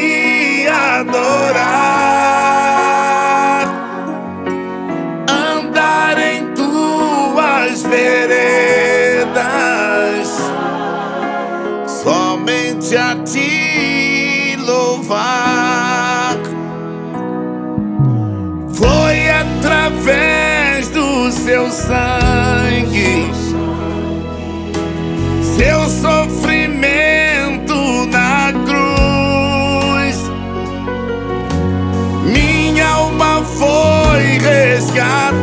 te adorar, andar em tuas veredas, somente a ti louvar. Foi através do seu sangue foi resgatada.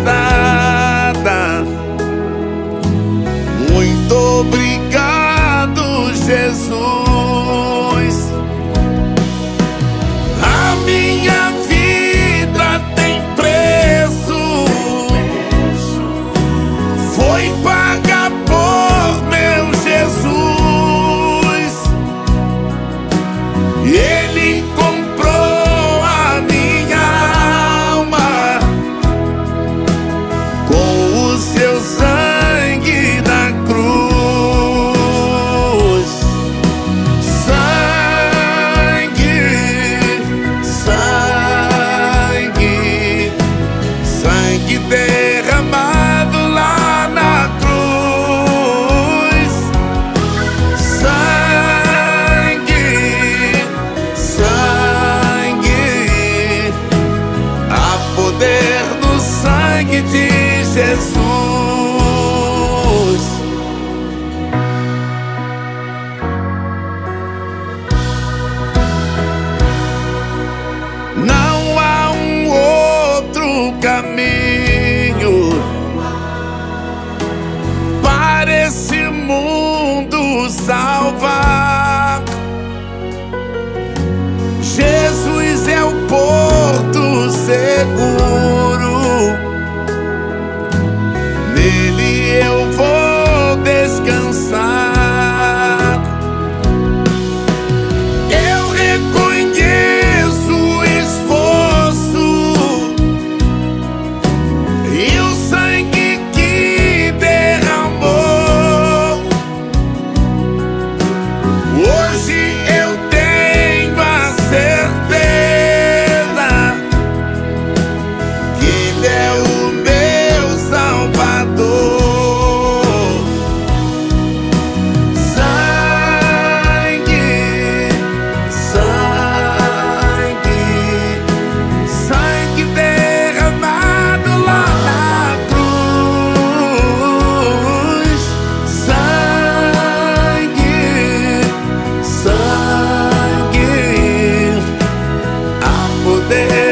Sangue derramado ser.